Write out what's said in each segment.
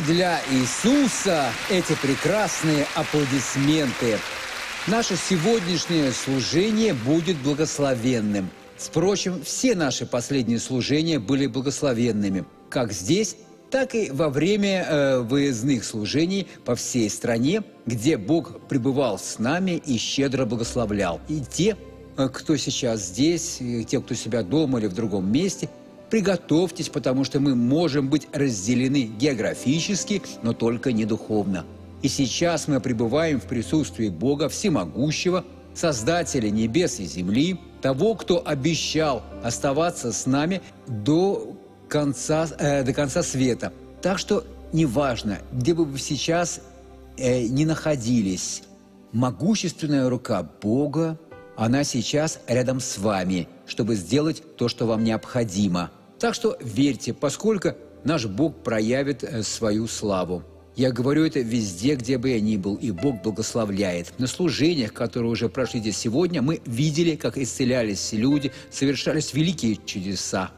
Для Иисуса эти прекрасные аплодисменты. Наше сегодняшнее служение будет благословенным. Впрочем, все наши последние служения были благословенными, как здесь, так и во время э, выездных служений по всей стране, где Бог пребывал с нами и щедро благословлял. И те, э, кто сейчас здесь, и те, кто себя дома или в другом месте – Приготовьтесь, потому что мы можем быть разделены географически, но только не духовно. И сейчас мы пребываем в присутствии Бога Всемогущего, Создателя небес и земли, того, кто обещал оставаться с нами до конца, э, до конца света. Так что неважно, где бы вы сейчас э, не находились, могущественная рука Бога, она сейчас рядом с вами, чтобы сделать то, что вам необходимо – так что верьте, поскольку наш Бог проявит э, свою славу. Я говорю это везде, где бы я ни был, и Бог благословляет. На служениях, которые уже прошли здесь сегодня, мы видели, как исцелялись люди, совершались великие чудеса.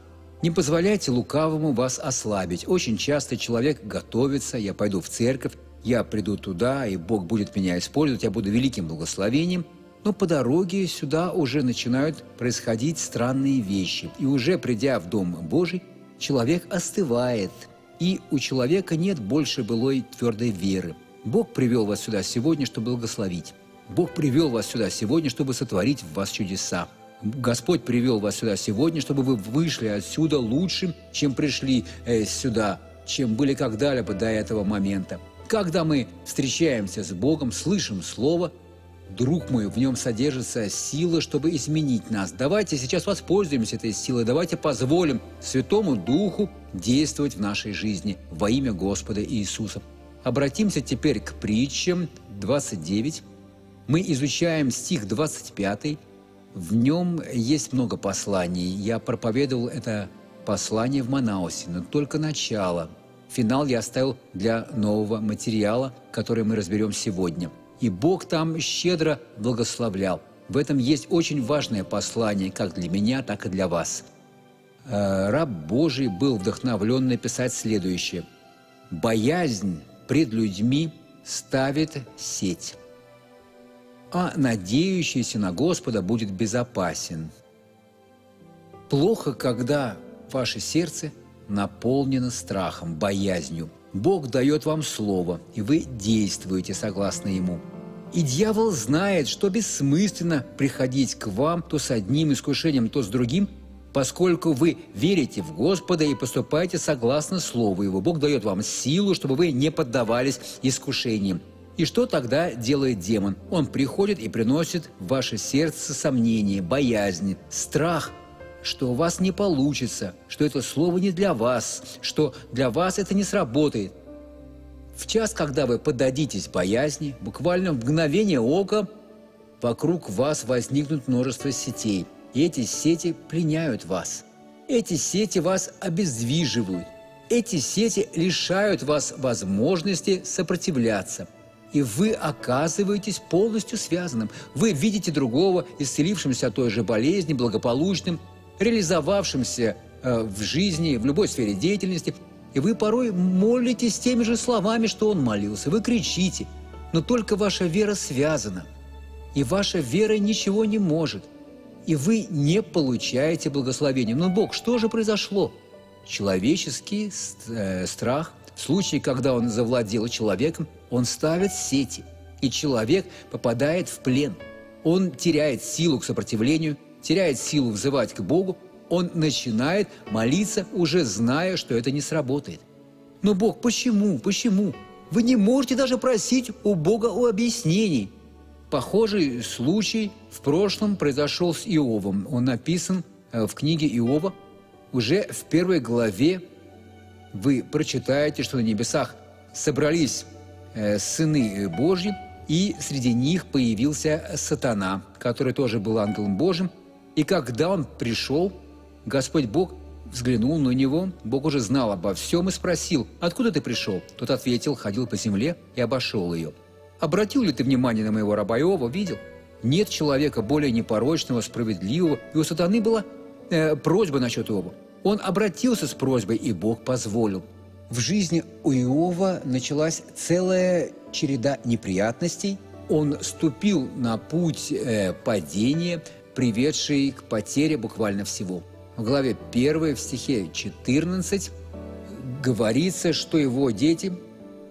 Не позволяйте лукавому вас ослабить. Очень часто человек готовится, я пойду в церковь, я приду туда, и Бог будет меня использовать, я буду великим благословением – но по дороге сюда уже начинают происходить странные вещи. И уже придя в Дом Божий, человек остывает, и у человека нет больше былой твердой веры. Бог привел вас сюда сегодня, чтобы благословить. Бог привел вас сюда сегодня, чтобы сотворить в вас чудеса. Господь привел вас сюда сегодня, чтобы вы вышли отсюда лучшим, чем пришли э, сюда, чем были когда-либо до этого момента. Когда мы встречаемся с Богом, слышим Слово – Друг мой, в нем содержится сила, чтобы изменить нас. Давайте сейчас воспользуемся этой силой, давайте позволим Святому Духу действовать в нашей жизни во имя Господа Иисуса. Обратимся теперь к притчам 29. Мы изучаем стих 25. В нем есть много посланий. Я проповедовал это послание в Манаусе, но только начало. Финал я оставил для нового материала, который мы разберем сегодня – и Бог там щедро благословлял. В этом есть очень важное послание как для меня, так и для вас. Э, раб Божий был вдохновлен написать следующее. «Боязнь пред людьми ставит сеть, а надеющийся на Господа будет безопасен». Плохо, когда ваше сердце наполнено страхом, боязнью – Бог дает вам слово, и вы действуете согласно ему. И дьявол знает, что бессмысленно приходить к вам то с одним искушением, то с другим, поскольку вы верите в Господа и поступаете согласно Слову Его. Бог дает вам силу, чтобы вы не поддавались искушениям. И что тогда делает демон? Он приходит и приносит в ваше сердце сомнения, боязни, страх – что у вас не получится, что это слово не для вас, что для вас это не сработает. В час, когда вы поддадитесь боязни, буквально в мгновение ока вокруг вас возникнут множество сетей, и эти сети пленяют вас. Эти сети вас обездвиживают. Эти сети лишают вас возможности сопротивляться – и вы оказываетесь полностью связанным. Вы видите другого, исцелившимся от той же болезни, благополучным, реализовавшимся э, в жизни, в любой сфере деятельности, и вы порой молитесь теми же словами, что он молился. Вы кричите, но только ваша вера связана, и ваша вера ничего не может, и вы не получаете благословения. Но Бог, что же произошло? Человеческий э, страх, в случае, когда он завладел человеком, он ставит сети, и человек попадает в плен. Он теряет силу к сопротивлению, теряет силу взывать к Богу, он начинает молиться, уже зная, что это не сработает. Но Бог, почему? Почему? Вы не можете даже просить у Бога о объяснении. Похожий случай в прошлом произошел с Иовом. Он написан э, в книге Иова. Уже в первой главе вы прочитаете, что на небесах собрались э, сыны Божьи, и среди них появился сатана, который тоже был ангелом Божьим, и когда он пришел, Господь Бог взглянул на него, Бог уже знал обо всем и спросил, «Откуда ты пришел?» Тот ответил, ходил по земле и обошел ее. «Обратил ли ты внимание на моего раба Иова? Видел? Нет человека более непорочного, справедливого, и у сатаны была э, просьба насчет Иова. Он обратился с просьбой, и Бог позволил. В жизни у Иова началась целая череда неприятностей. Он ступил на путь э, падения, приведший к потере буквально всего. В главе 1, в стихе 14 говорится, что его дети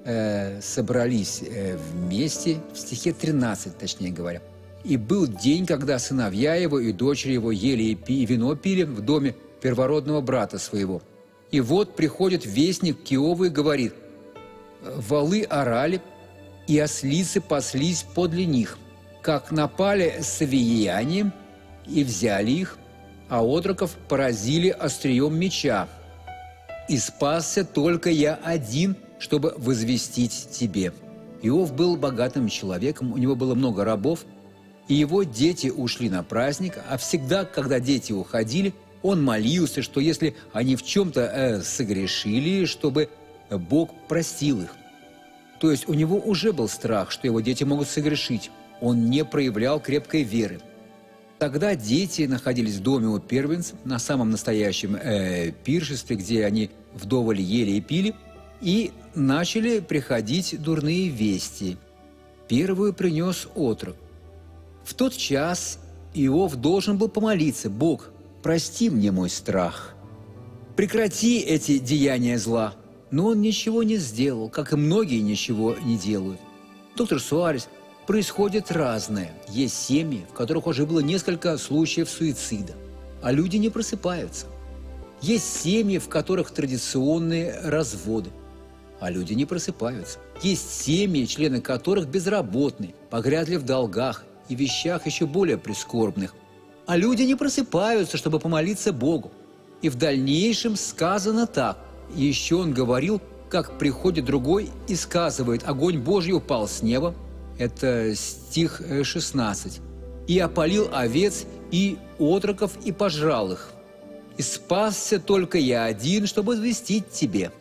э, собрались э, вместе, в стихе 13, точнее говоря. «И был день, когда сыновья его и дочери его ели и, пи, вино пили в доме первородного брата своего. И вот приходит вестник Киову и говорит, «Валы орали, и ослицы паслись подле них, как напали савияне и взяли их, а отроков поразили острием меча. И спасся только я один, чтобы возвестить тебе». Иов был богатым человеком, у него было много рабов, и его дети ушли на праздник, а всегда, когда дети уходили, он молился, что если они в чем-то э, согрешили, чтобы Бог простил их. То есть у него уже был страх, что его дети могут согрешить. Он не проявлял крепкой веры. Тогда дети находились в доме у первенцев на самом настоящем э, пиршестве, где они вдоволь ели и пили, и начали приходить дурные вести. Первую принес отрок. В тот час Иов должен был помолиться, «Бог, прости мне мой страх, прекрати эти деяния зла». Но он ничего не сделал, как и многие ничего не делают. Доктор Суарес происходит разное. Есть семьи, в которых уже было несколько случаев суицида, а люди не просыпаются. Есть семьи, в которых традиционные разводы, а люди не просыпаются. Есть семьи, члены которых безработны, погрязли в долгах и вещах еще более прискорбных, а люди не просыпаются, чтобы помолиться Богу. И в дальнейшем сказано так. Еще он говорил, как приходит другой и сказывает, огонь Божий упал с неба, это стих 16. Э, «И опалил овец и отроков и пожрал их. И спасся только я один, чтобы известить тебе».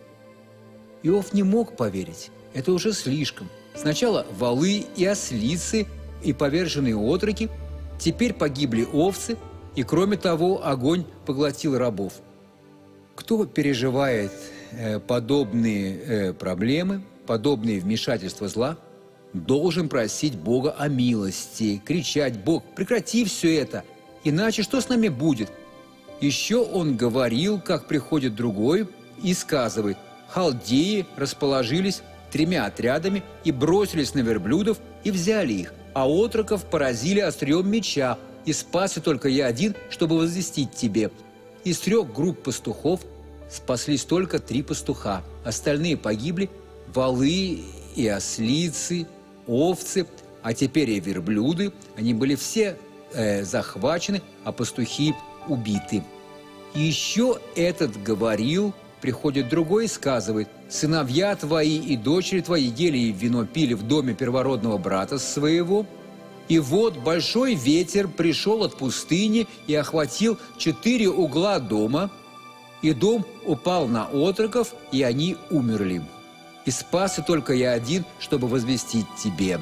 Иов не мог поверить. Это уже слишком. Сначала валы и ослицы и поверженные отроки, теперь погибли овцы, и кроме того огонь поглотил рабов. Кто переживает э, подобные э, проблемы, подобные вмешательства зла – должен просить Бога о милости, кричать «Бог, прекрати все это, иначе что с нами будет?» Еще он говорил, как приходит другой, и сказывает «Халдеи расположились тремя отрядами и бросились на верблюдов и взяли их, а отроков поразили острием меча, и спасся только я один, чтобы возвестить тебе». Из трех групп пастухов спаслись только три пастуха, остальные погибли, валы и ослицы, овцы, а теперь и верблюды, они были все э, захвачены, а пастухи убиты. Еще этот говорил, приходит другой и сказывает, «Сыновья твои и дочери твои ели и вино пили в доме первородного брата своего, и вот большой ветер пришел от пустыни и охватил четыре угла дома, и дом упал на отроков, и они умерли» и спасся только я один, чтобы возвестить тебе.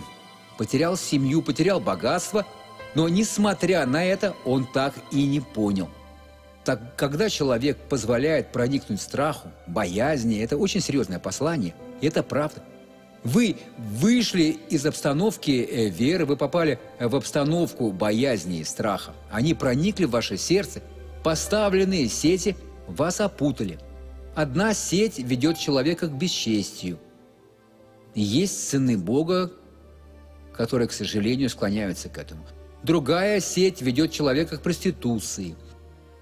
Потерял семью, потерял богатство, но, несмотря на это, он так и не понял. Так, когда человек позволяет проникнуть страху, боязни, это очень серьезное послание, и это правда. Вы вышли из обстановки э, веры, вы попали в обстановку боязни и страха. Они проникли в ваше сердце, поставленные сети вас опутали – Одна сеть ведет человека к бесчестию. Есть сыны Бога, которые, к сожалению, склоняются к этому. Другая сеть ведет человека к проституции.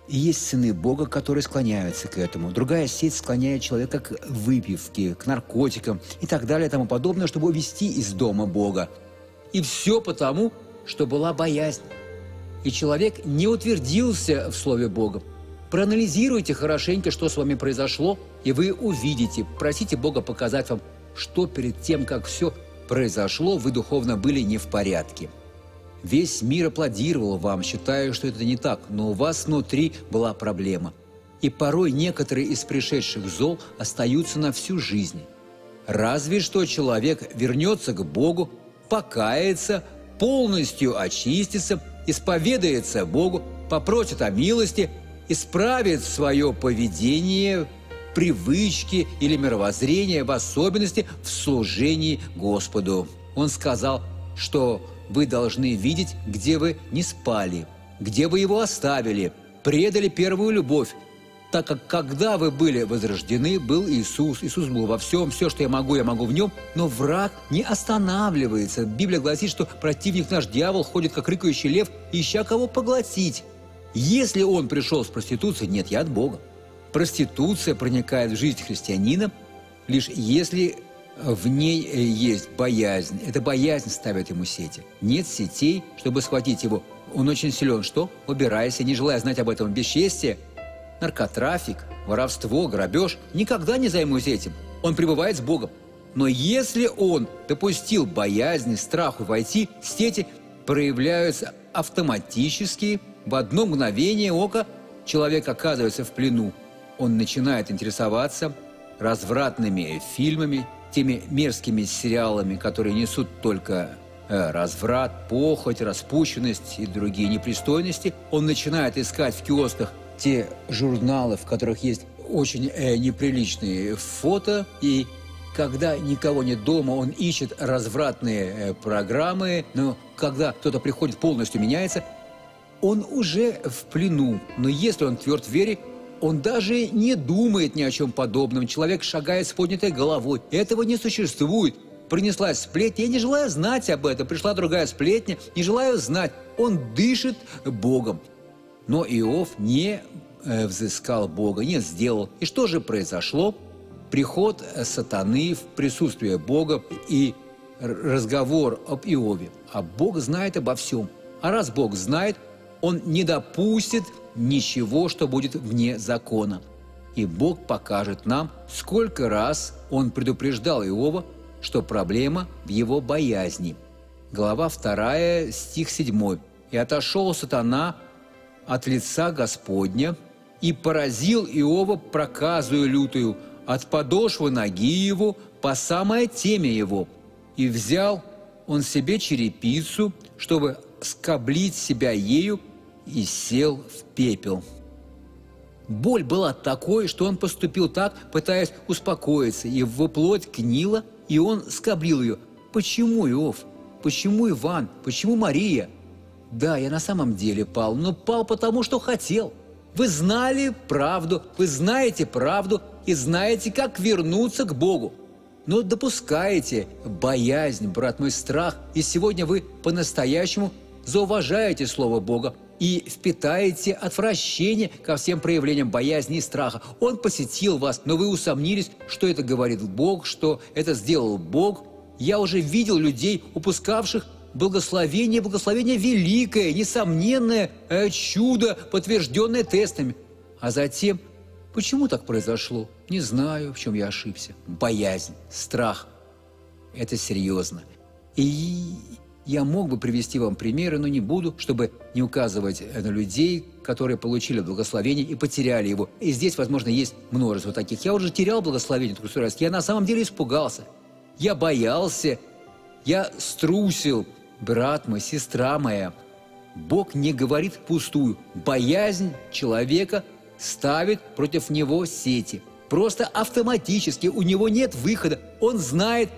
И есть сыны Бога, которые склоняются к этому. Другая сеть склоняет человека к выпивке, к наркотикам и так далее и тому подобное, чтобы увести из дома Бога. И все потому, что была боязнь. И человек не утвердился в Слове Бога. Проанализируйте хорошенько, что с вами произошло, и вы увидите. Просите Бога показать вам, что перед тем, как все произошло, вы духовно были не в порядке. Весь мир аплодировал вам, считая, что это не так, но у вас внутри была проблема. И порой некоторые из пришедших зол остаются на всю жизнь. Разве что человек вернется к Богу, покается, полностью очистится, исповедается Богу, попросит о милости – исправит свое поведение, привычки или мировоззрения, в особенности в служении Господу. Он сказал, что вы должны видеть, где вы не спали, где вы его оставили, предали первую любовь, так как когда вы были возрождены, был Иисус. Иисус был во всем, все, что я могу, я могу в нем, но враг не останавливается. Библия гласит, что противник наш дьявол ходит, как рыкающий лев, ища кого поглотить. Если он пришел с проституцией, нет, я от Бога. Проституция проникает в жизнь христианина, лишь если в ней э, есть боязнь. Эта боязнь ставит ему сети. Нет сетей, чтобы схватить его. Он очень силен. Что? Убирайся, не желая знать об этом бесчестие. Наркотрафик, воровство, грабеж. Никогда не займусь этим. Он пребывает с Богом. Но если он допустил боязнь, страху войти, сети проявляются автоматически. В одно мгновение ока человек оказывается в плену. Он начинает интересоваться развратными фильмами, теми мерзкими сериалами, которые несут только э, разврат, похоть, распущенность и другие непристойности. Он начинает искать в киосках те журналы, в которых есть очень э, неприличные фото, и когда никого нет дома, он ищет развратные э, программы, но когда кто-то приходит, полностью меняется, он уже в плену. Но если он тверд в вере, он даже не думает ни о чем подобном. Человек шагает с поднятой головой. Этого не существует. Принеслась сплетня, я не желаю знать об этом. Пришла другая сплетня, не желаю знать. Он дышит Богом. Но Иов не э, взыскал Бога, не сделал. И что же произошло? Приход сатаны в присутствие Бога и разговор об Иове. А Бог знает обо всем. А раз Бог знает, Он не допустит ничего, что будет вне закона. И Бог покажет нам, сколько раз Он предупреждал Иова, что проблема в его боязни. Глава 2, стих 7. «И отошел сатана от лица Господня и поразил Иова проказую лютую от подошвы ноги его по самой теме его. И взял он себе черепицу, чтобы скоблить себя ею, и сел в пепел. Боль была такой, что он поступил так, пытаясь успокоиться, его плоть гнила, и он скоблил ее. Почему, Иов? Почему Иван? Почему Мария? Да, я на самом деле пал, но пал потому, что хотел. Вы знали правду, вы знаете правду и знаете, как вернуться к Богу. Но допускаете боязнь, брат мой, страх, и сегодня вы по-настоящему зауважаете Слово Бога, и впитаете отвращение ко всем проявлениям боязни и страха. Он посетил вас, но вы усомнились, что это говорит Бог, что это сделал Бог. Я уже видел людей, упускавших благословение, благословение великое, несомненное э, чудо, подтвержденное тестами. А затем, почему так произошло? Не знаю, в чем я ошибся. Боязнь, страх. Это серьезно. И я мог бы привести вам примеры, но не буду, чтобы не указывать на людей, которые получили благословение и потеряли его. И здесь, возможно, есть множество таких. Я уже терял благословение, я на самом деле испугался. Я боялся, я струсил, брат мой, сестра моя. Бог не говорит впустую. Боязнь человека ставит против него сети. Просто автоматически у него нет выхода. Он знает,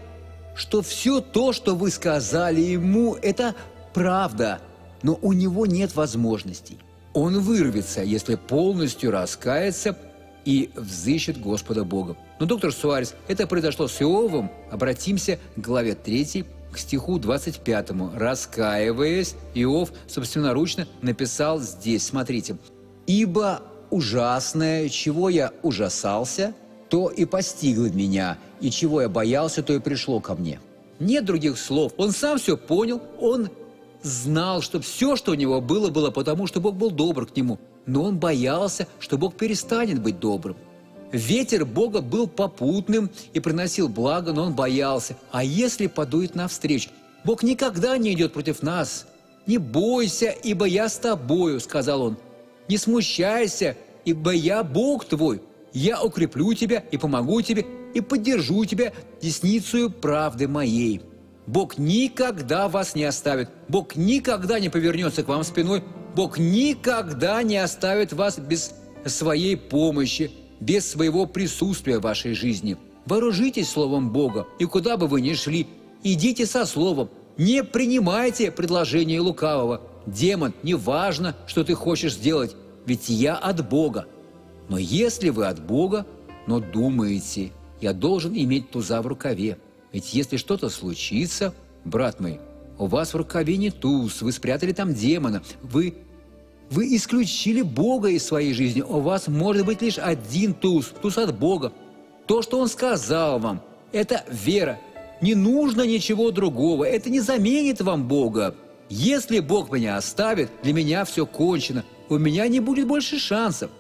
что все то, что вы сказали ему, это правда, но у него нет возможностей. Он вырвется, если полностью раскается и взыщет Господа Бога. Но, доктор Суарес, это произошло с Иовом. Обратимся к главе 3, к стиху 25. «Раскаиваясь, Иов собственноручно написал здесь, смотрите, «Ибо ужасное, чего я ужасался, то и постигло меня, и чего я боялся, то и пришло ко мне. Нет других слов. Он сам все понял, он знал, что все, что у него было, было потому, что Бог был добр к нему. Но он боялся, что Бог перестанет быть добрым. Ветер Бога был попутным и приносил благо, но он боялся. А если подует навстречу? Бог никогда не идет против нас. «Не бойся, ибо я с тобою», — сказал он. «Не смущайся, ибо я Бог твой, я укреплю тебя и помогу тебе, и поддержу тебя десницею правды моей. Бог никогда вас не оставит. Бог никогда не повернется к вам спиной. Бог никогда не оставит вас без своей помощи. без своего присутствия в вашей жизни. Вооружитесь Словом Бога, и куда бы вы ни шли, идите со Словом. Не принимайте предложение лукавого. Демон, не важно, что ты хочешь сделать, ведь я от Бога. Но если вы от Бога, но думаете, я должен иметь туза в рукаве. Ведь если что-то случится, брат мой, у вас в рукаве не туз, вы спрятали там демона, вы, вы исключили Бога из своей жизни, у вас может быть лишь один туз, туз от Бога. То, что Он сказал вам, это вера. Не нужно ничего другого, это не заменит вам Бога. Если Бог меня оставит, для меня все кончено, у меня не будет больше шансов.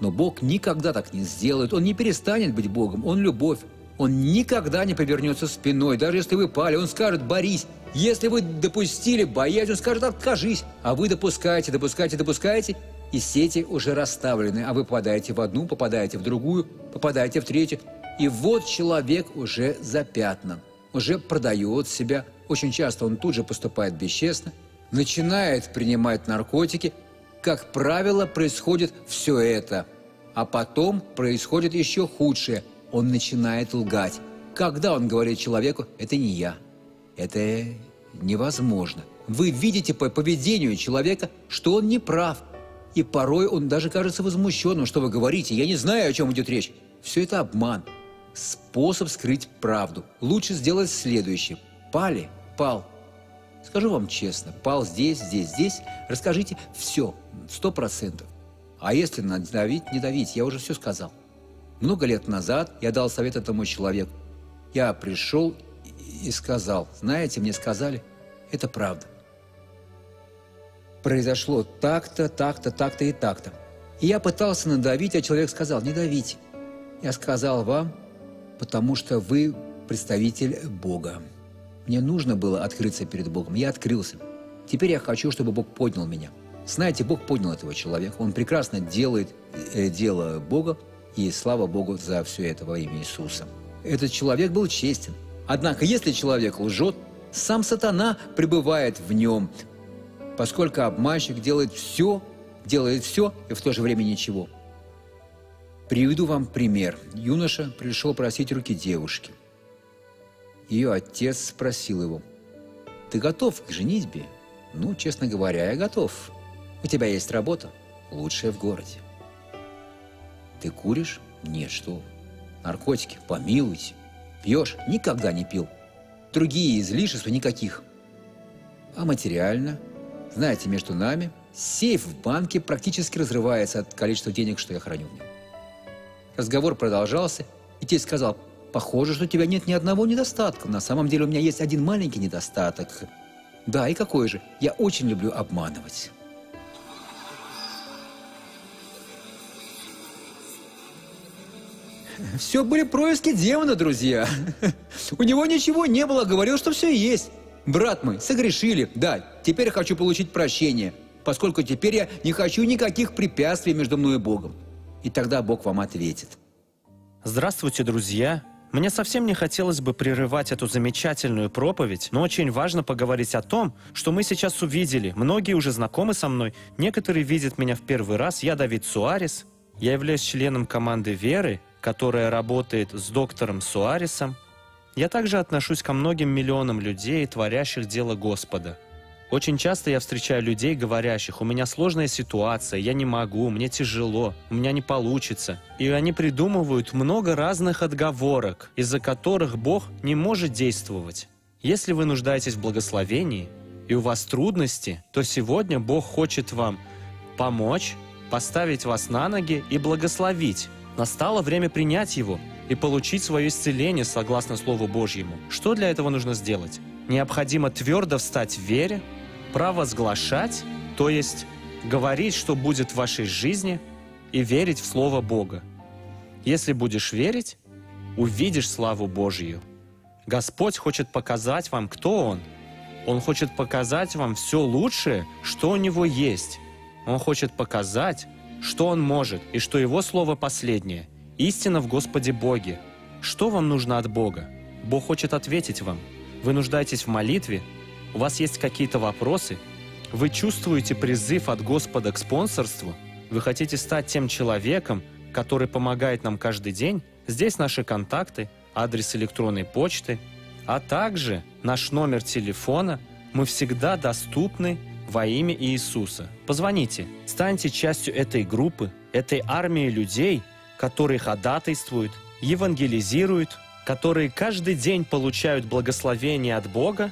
Но Бог никогда так не сделает, Он не перестанет быть Богом, Он любовь. Он никогда не повернется спиной, даже если вы пали, Он скажет «борись». Если вы допустили боязнь, Он скажет «откажись». А вы допускаете, допускаете, допускаете, и сети уже расставлены, а вы попадаете в одну, попадаете в другую, попадаете в третью. И вот человек уже запятнан, уже продает себя. Очень часто он тут же поступает бесчестно, начинает принимать наркотики – как правило, происходит все это. А потом происходит еще худшее. Он начинает лгать. Когда он говорит человеку «это не я», это невозможно. Вы видите по поведению человека, что он не прав. И порой он даже кажется возмущенным, что вы говорите. Я не знаю, о чем идет речь. Все это обман. Способ скрыть правду. Лучше сделать следующее. Пали? Пал. Скажу вам честно, пал здесь, здесь, здесь. Расскажите все, сто процентов. А если надавить, не давить, я уже все сказал. Много лет назад я дал совет этому человеку. Я пришел и сказал, знаете, мне сказали, это правда. Произошло так-то, так-то, так-то и так-то. И я пытался надавить, а человек сказал, не давите. Я сказал вам, потому что вы представитель Бога. Мне нужно было открыться перед Богом. Я открылся. Теперь я хочу, чтобы Бог поднял меня. Знаете, Бог поднял этого человека. Он прекрасно делает э, дело Бога, и слава Богу за все это во имя Иисуса. Этот человек был честен. Однако, если человек лжет, сам сатана пребывает в нем, поскольку обманщик делает все, делает все и в то же время ничего. Приведу вам пример. Юноша пришел просить руки девушки. Ее отец спросил его, «Ты готов к женитьбе?» «Ну, честно говоря, я готов. У тебя есть работа, лучшая в городе». «Ты куришь?» «Нет, что Наркотики, помилуйте. Пьешь? Никогда не пил. Другие излишества никаких. А материально? Знаете, между нами сейф в банке практически разрывается от количества денег, что я храню в нем. Разговор продолжался, и тесть сказал, Похоже, что у тебя нет ни одного недостатка. На самом деле у меня есть один маленький недостаток. Да, и какой же? Я очень люблю обманывать. Все были происки демона, друзья. У него ничего не было, говорил, что все есть. Брат мой, согрешили. Да, теперь хочу получить прощение, поскольку теперь я не хочу никаких препятствий между мной и Богом. И тогда Бог вам ответит. Здравствуйте, друзья! Мне совсем не хотелось бы прерывать эту замечательную проповедь, но очень важно поговорить о том, что мы сейчас увидели. Многие уже знакомы со мной, некоторые видят меня в первый раз. Я Давид Суарес. Я являюсь членом команды «Веры», которая работает с доктором Суаресом. Я также отношусь ко многим миллионам людей, творящих дело Господа – очень часто я встречаю людей, говорящих, у меня сложная ситуация, я не могу, мне тяжело, у меня не получится. И они придумывают много разных отговорок, из-за которых Бог не может действовать. Если вы нуждаетесь в благословении, и у вас трудности, то сегодня Бог хочет вам помочь, поставить вас на ноги и благословить. Настало время принять Его и получить свое исцеление согласно Слову Божьему. Что для этого нужно сделать? Необходимо твердо встать в вере, провозглашать, то есть говорить, что будет в вашей жизни, и верить в Слово Бога. Если будешь верить, увидишь славу Божью. Господь хочет показать вам, кто Он. Он хочет показать вам все лучшее, что у Него есть. Он хочет показать, что Он может, и что Его Слово последнее. Истина в Господе Боге. Что вам нужно от Бога? Бог хочет ответить вам. Вы нуждаетесь в молитве, у вас есть какие-то вопросы? Вы чувствуете призыв от Господа к спонсорству? Вы хотите стать тем человеком, который помогает нам каждый день. Здесь наши контакты, адрес электронной почты, а также наш номер телефона. Мы всегда доступны во имя Иисуса. Позвоните, станьте частью этой группы, этой армии людей, которые ходатайствуют, евангелизируют, которые каждый день получают благословение от Бога,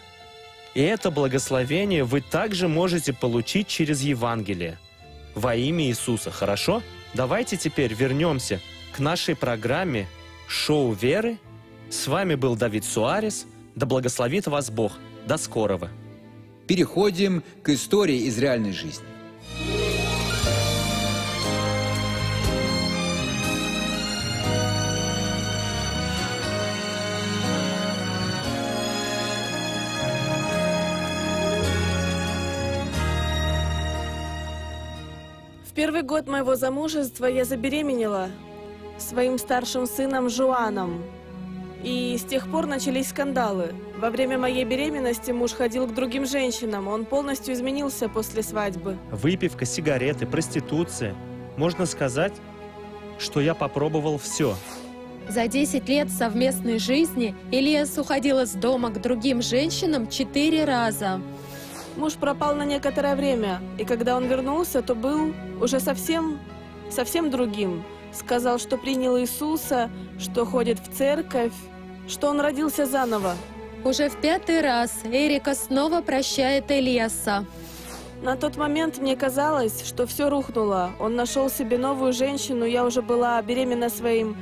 и это благословение вы также можете получить через Евангелие во имя Иисуса, хорошо? Давайте теперь вернемся к нашей программе «Шоу веры». С вами был Давид Суарес. Да благословит вас Бог. До скорого. Переходим к истории из реальной жизни. В первый год моего замужества я забеременела своим старшим сыном Жуаном. И с тех пор начались скандалы. Во время моей беременности муж ходил к другим женщинам. Он полностью изменился после свадьбы. Выпивка, сигареты, проституция. Можно сказать, что я попробовал все. За 10 лет совместной жизни Ильяс уходил из дома к другим женщинам четыре раза. Муж пропал на некоторое время, и когда он вернулся, то был уже совсем, совсем другим. Сказал, что принял Иисуса, что ходит в церковь, что он родился заново. Уже в пятый раз Эрика снова прощает Ильяса. На тот момент мне казалось, что все рухнуло. Он нашел себе новую женщину, я уже была беременна своим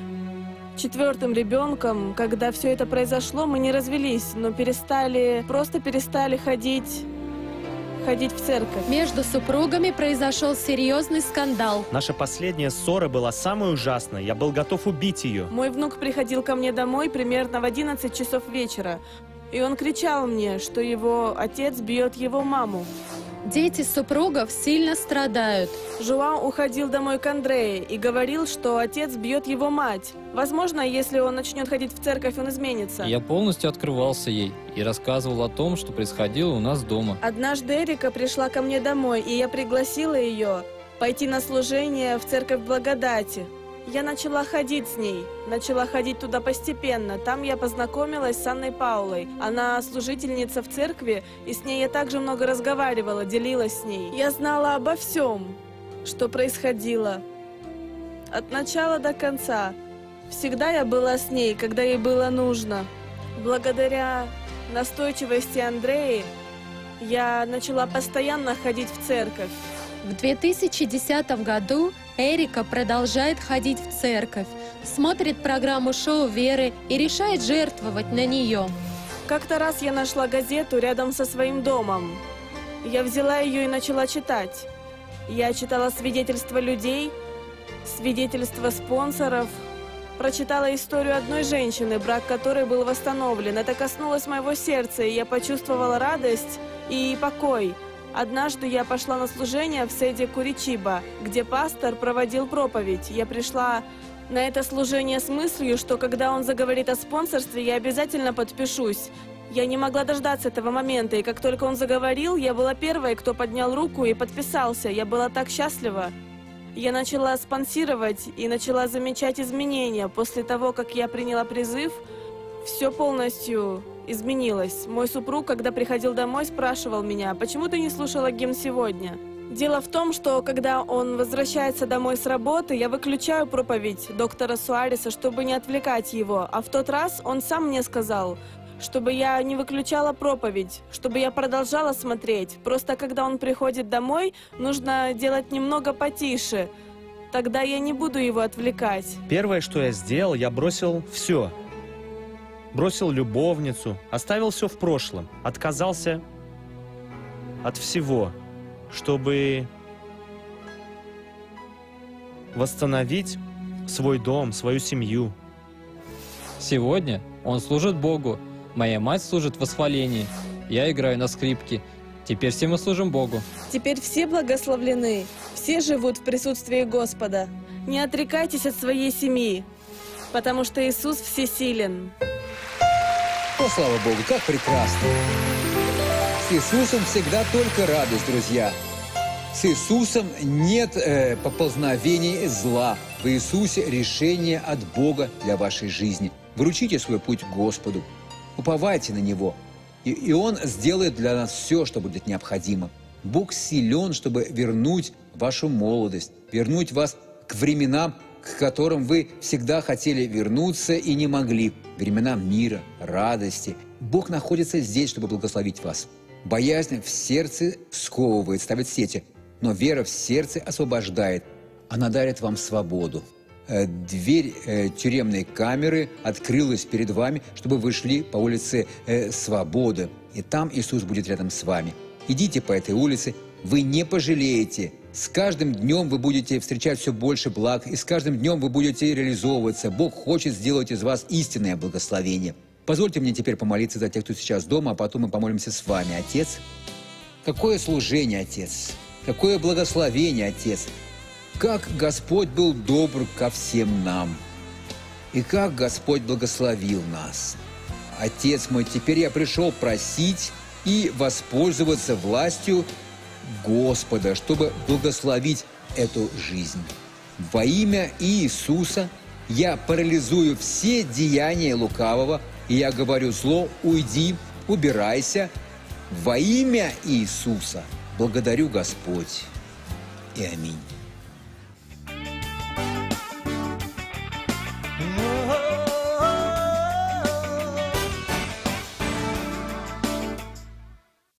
четвертым ребенком. Когда все это произошло, мы не развелись, но перестали, просто перестали ходить ходить в церковь. Между супругами произошел серьезный скандал. Наша последняя ссора была самой ужасной. Я был готов убить ее. Мой внук приходил ко мне домой примерно в 11 часов вечера. И он кричал мне, что его отец бьет его маму. Дети супругов сильно страдают. Жуан уходил домой к Андрее и говорил, что отец бьет его мать. Возможно, если он начнет ходить в церковь, он изменится. Я полностью открывался ей и рассказывал о том, что происходило у нас дома. Однажды Эрика пришла ко мне домой, и я пригласила ее пойти на служение в церковь благодати. Я начала ходить с ней, начала ходить туда постепенно. Там я познакомилась с Анной Паулой. Она служительница в церкви, и с ней я также много разговаривала, делилась с ней. Я знала обо всем, что происходило. От начала до конца. Всегда я была с ней, когда ей было нужно. Благодаря настойчивости Андреи я начала постоянно ходить в церковь. В 2010 году Эрика продолжает ходить в церковь, смотрит программу шоу Веры и решает жертвовать на нее. Как-то раз я нашла газету рядом со своим домом. Я взяла ее и начала читать. Я читала свидетельства людей, свидетельства спонсоров, прочитала историю одной женщины, брак которой был восстановлен. Это коснулось моего сердца, и я почувствовала радость и покой – Однажды я пошла на служение в Седе Куричиба, где пастор проводил проповедь. Я пришла на это служение с мыслью, что когда он заговорит о спонсорстве, я обязательно подпишусь. Я не могла дождаться этого момента, и как только он заговорил, я была первой, кто поднял руку и подписался. Я была так счастлива. Я начала спонсировать и начала замечать изменения. После того, как я приняла призыв, все полностью изменилось. Мой супруг, когда приходил домой, спрашивал меня, почему ты не слушала гимн сегодня? Дело в том, что когда он возвращается домой с работы, я выключаю проповедь доктора Суареса, чтобы не отвлекать его. А в тот раз он сам мне сказал, чтобы я не выключала проповедь, чтобы я продолжала смотреть. Просто когда он приходит домой, нужно делать немного потише. Тогда я не буду его отвлекать. Первое, что я сделал, я бросил все бросил любовницу, оставил все в прошлом, отказался от всего, чтобы восстановить свой дом, свою семью. Сегодня он служит Богу, моя мать служит в восхвалении, я играю на скрипке. Теперь все мы служим Богу. Теперь все благословлены, все живут в присутствии Господа. Не отрекайтесь от своей семьи, потому что Иисус всесилен. О, слава Богу, как прекрасно! С Иисусом всегда только радость, друзья. С Иисусом нет э, поползновений зла. в Иисусе решение от Бога для вашей жизни. Вручите свой путь Господу, уповайте на Него, и, и Он сделает для нас все, что будет необходимо. Бог силен, чтобы вернуть вашу молодость, вернуть вас к временам, к которым вы всегда хотели вернуться и не могли. Временам мира, радости. Бог находится здесь, чтобы благословить вас. Боязнь в сердце сковывает, ставит сети, но вера в сердце освобождает. Она дарит вам свободу. Э, дверь э, тюремной камеры открылась перед вами, чтобы вы шли по улице э, Свободы. И там Иисус будет рядом с вами. Идите по этой улице, вы не пожалеете. С каждым днем вы будете встречать все больше благ, и с каждым днем вы будете реализовываться. Бог хочет сделать из вас истинное благословение. Позвольте мне теперь помолиться за тех, кто сейчас дома, а потом мы помолимся с вами. Отец, какое служение, Отец, какое благословение, Отец, как Господь был добр ко всем нам, и как Господь благословил нас. Отец мой, теперь я пришел просить и воспользоваться властью Господа, чтобы благословить эту жизнь. Во имя Иисуса я парализую все деяния лукавого – и я говорю зло, уйди, убирайся. Во имя Иисуса благодарю Господь и аминь.